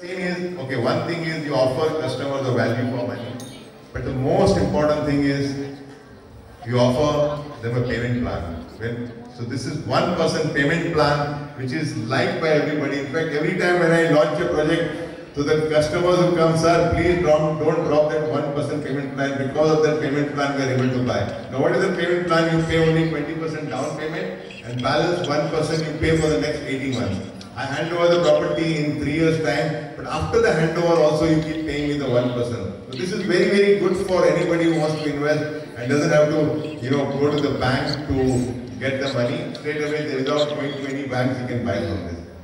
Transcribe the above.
Thing is, okay, one thing is you offer customers a value for money, but the most important thing is you offer them a payment plan. So this is one percent payment plan which is liked by everybody. In fact, every time when I launch a project to the customers who come, sir, please don't, don't drop that one payment plan. Because of that payment plan, we are able to buy. Now, what is the payment plan? You pay only 20% down payment and balance one you pay for the next 18 months. I hand over the property in three years' time, but after the handover also you keep paying me the one percent. So this is very very good for anybody who wants to invest and doesn't have to you know go to the bank to get the money straight away without going to any banks you can buy from this.